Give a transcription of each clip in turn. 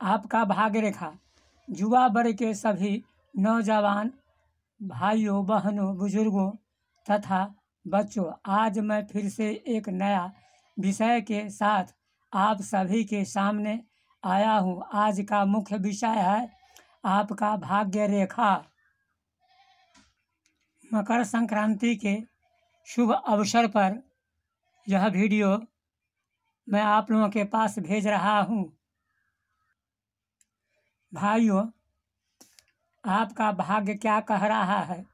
आपका भाग्य रेखा। युवा वर्ग के सभी नौजवान भाइयों, बहनों, बुज़ुर्गों तथा बच्चों, आज मैं फिर से एक नया विषय के साथ आप सभी के सामने आया हूँ। आज का मुख्य विषय है आपका भाग्य रेखा। मकर संक्रांति के शुभ अवसर पर यह वीडियो मैं आप लोगों के पास भेज रहा हूँ। भाइयों, आपका भाग्य क्या कह रहा है,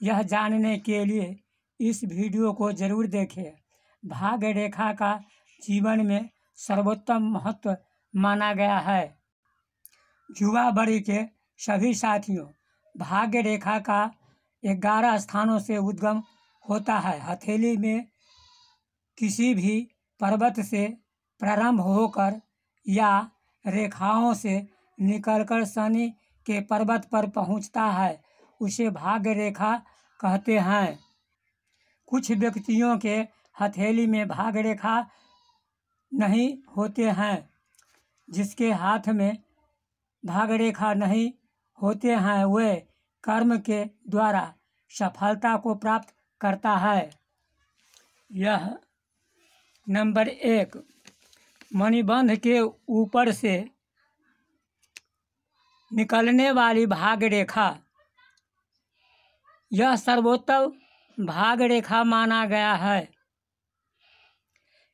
यह जानने के लिए इस वीडियो को ज़रूर देखें भाग्य रेखा का जीवन में सर्वोत्तम महत्व माना गया है। युवा वर्ग के सभी साथियों, भाग्य रेखा का ग्यारह स्थानों से उद्गम होता है। हथेली में किसी भी पर्वत से प्रारंभ होकर या रेखाओं से निकलकर शनि के पर्वत पर पहुँचता है, उसे भाग्य रेखा कहते हैं। कुछ व्यक्तियों के हथेली में भाग्य रेखा नहीं होते हैं, जिसके हाथ में भाग्य रेखा नहीं होते हैं, वे कर्म के द्वारा सफलता को प्राप्त करता है। यह नंबर एक, मणिबंध के ऊपर से निकलने वाली भाग रेखा यह सर्वोत्तम भाग रेखा माना गया है।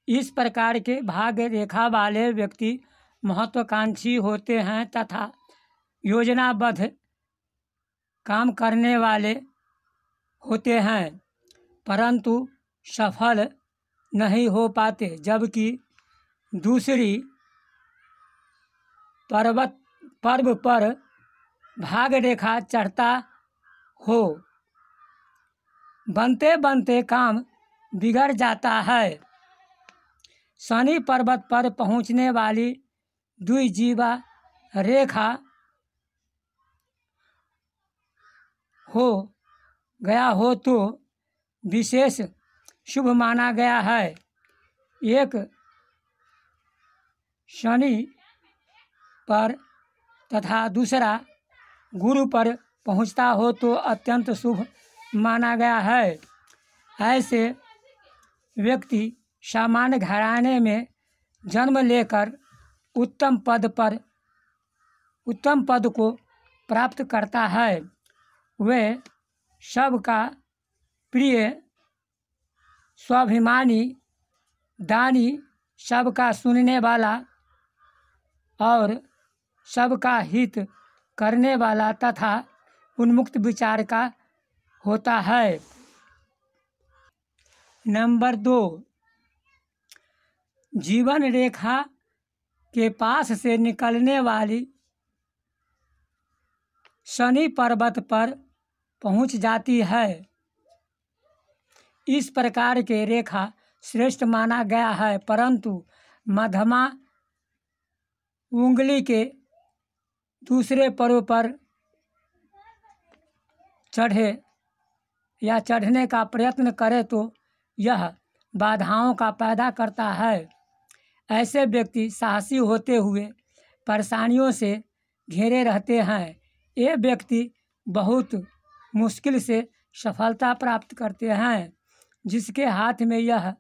इस प्रकार के भाग्य रेखा वाले व्यक्ति महत्वाकांक्षी होते हैं तथा योजनाबद्ध काम करने वाले होते हैं, परंतु सफल नहीं हो पाते, जबकि दूसरी पर्वत पर्व पर भाग रेखा चढ़ता हो। बनते बनते काम बिगड़ जाता है। शनि पर्वत पर पहुँचने वाली द्विजीवा रेखा हो गया हो तो विशेष शुभ माना गया है। एक शनि पर तथा दूसरा, गुरु पर पहुँचता हो तो अत्यंत शुभ माना गया है। ऐसे व्यक्ति सामान्य घराने में जन्म लेकर उत्तम पद पर, उत्तम पद को प्राप्त करता है। वे सबका प्रिय, स्वाभिमानी, दानी, सबका सुनने वाला और सबका हित करने वाला तथा उन्मुक्त विचार का होता है। नंबर दो, जीवन रेखा के पास से निकलने वाली शनि पर्वत पर पहुँच जाती है। इस प्रकार के रेखा श्रेष्ठ माना गया है, परंतु मध्यमा उंगली के दूसरे पर्व पर चढ़े या चढ़ने का प्रयत्न करे तो यह बाधाओं का पैदा करता है। ऐसे व्यक्ति साहसी होते हुए परेशानियों से घेरे रहते हैं। ये व्यक्ति बहुत मुश्किल से सफलता प्राप्त करते हैं, जिसके हाथ में यह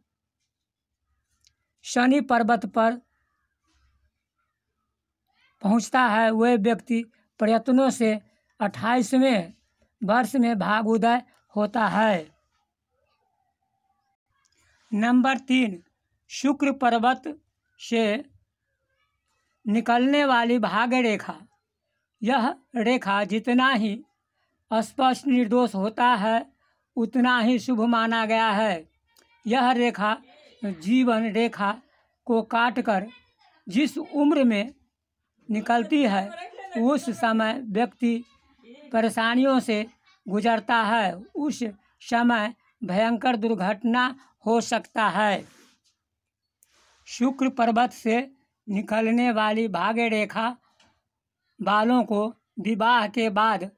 शनि पर्वत पर पहुँचता है, वह व्यक्ति प्रयत्नों से अट्ठाईसवें वर्ष में भाग उदय होता है। नंबर तीन, शुक्र पर्वत से निकलने वाली भाग रेखा यह रेखा जितना ही स्पष्ट निर्दोष होता है, उतना ही शुभ माना गया है। यह रेखा जीवन रेखा को काटकर जिस उम्र में निकलती है, उस समय व्यक्ति परेशानियों से गुजरता है। उस समय भयंकर दुर्घटना हो सकता है। शुक्र पर्वत से निकलने वाली भाग्य रेखा बालों को विवाह के बाद,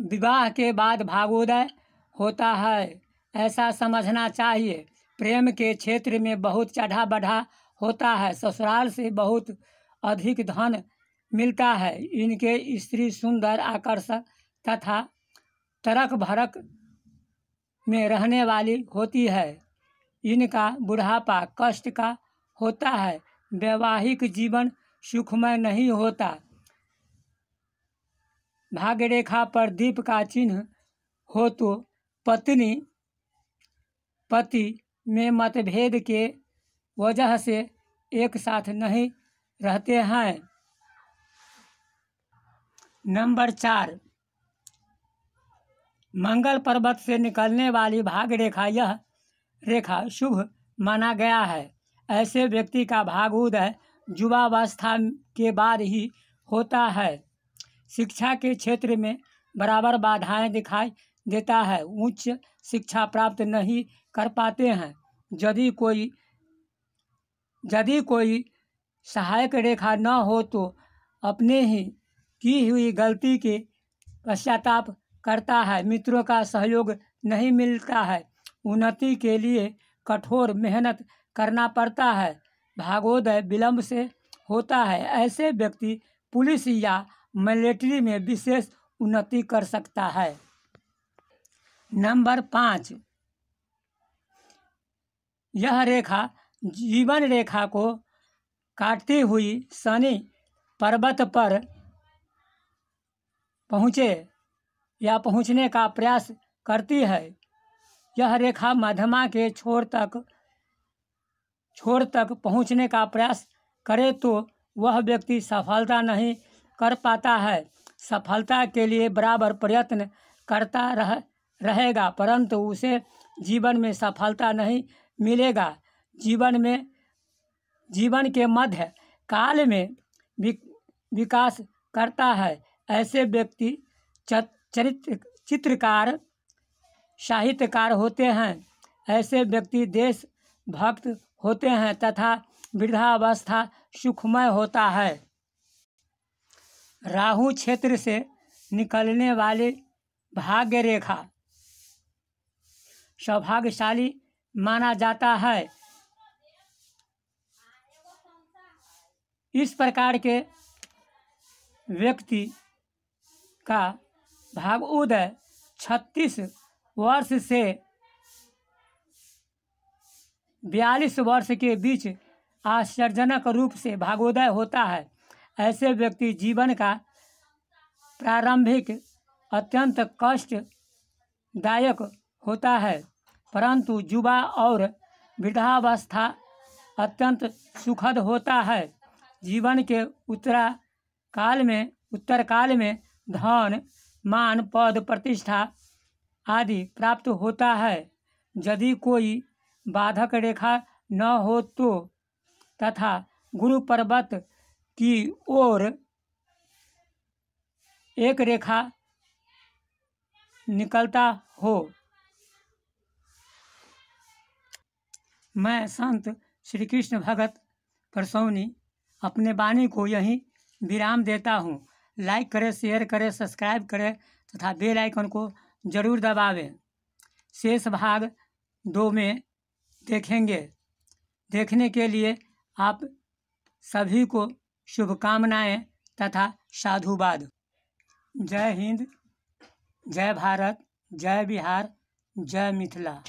विवाह के बाद भागोदय होता है। ऐसा समझना चाहिए। प्रेम के क्षेत्र में बहुत चढ़ा बढ़ा होता है। ससुराल से बहुत अधिक धन मिलता है। इनके स्त्री सुंदर आकर्षक तथा तरक भरक में रहने वाली होती है। इनका बुढ़ापा कष्ट का होता है। वैवाहिक जीवन सुखमय नहीं होता। भाग्य रेखा पर दीप का चिन्ह हो तो पत्नी पति में मतभेद के वजह से एक साथ नहीं रहते हैं। नंबर चार, मंगल पर्वत से निकलने वाली भाग रेखा, यह रेखा शुभ माना गया है। ऐसे व्यक्ति का भाग उदय युवावस्था के बाद ही होता है। शिक्षा के क्षेत्र में बराबर बाधाएँ दिखाई देता है। उच्च शिक्षा प्राप्त नहीं कर पाते हैं। यदि कोई यदि कोई सहायक रेखा न हो तो अपने ही की हुई गलती के पश्चाताप करता है। मित्रों का सहयोग नहीं मिलता है। उन्नति के लिए कठोर मेहनत करना पड़ता है। भागोदय विलंब से होता है। ऐसे व्यक्ति पुलिस या मिलिट्री में विशेष उन्नति कर सकता है। नंबर पाँच। यह रेखा जीवन रेखा को काटती हुई शनि पर्वत पर पहुँचे या पहुँचने का प्रयास करती है। यह रेखा मध्यमा के छोर तक छोर तक पहुँचने का प्रयास करे तो वह व्यक्ति सफलता नहीं कर पाता है। सफलता के लिए बराबर प्रयत्न करता रह, रहेगा, परंतु उसे जीवन में सफलता नहीं मिलेगा। जीवन में, जीवन के मध्य काल में विकास करता है। ऐसे व्यक्ति चरित्र चित्रकार, साहित्यकार होते हैं। ऐसे व्यक्ति देश भक्त होते हैं तथा वृद्धावस्था सुखमय होता है। राहु क्षेत्र से निकलने वाले भाग्य रेखा सौभाग्यशाली माना जाता है। इस प्रकार के व्यक्ति का भाग उदय छत्तीस वर्ष से बयालीस वर्ष के बीच आश्चर्यजनक रूप से भागोदय होता है। ऐसे व्यक्ति जीवन का प्रारंभिक अत्यंत कष्टदायक होता है, परंतु युवा और वृद्धावस्था अत्यंत सुखद होता है। जीवन के उत्तरा काल में उत्तर काल में धन, मान, पद, प्रतिष्ठा आदि प्राप्त होता है। यदि कोई बाधक रेखा न हो तो तथा गुरु पर्वत की ओर एक रेखा निकलता हो। मैं संत श्री कृष्ण भगत परसौनी अपने वाणी को यहीं विराम देता हूँ। लाइक करें शेयर करें सब्सक्राइब करें तथा बेल आइकन को ज़रूर दबावें। शेष भाग दो में देखेंगे। देखने के लिए आप सभी को शुभकामनाएँ तथा साधुवाद। जय हिंद, जय भारत, जय बिहार, जय मिथिला।